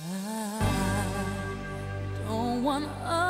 I don't want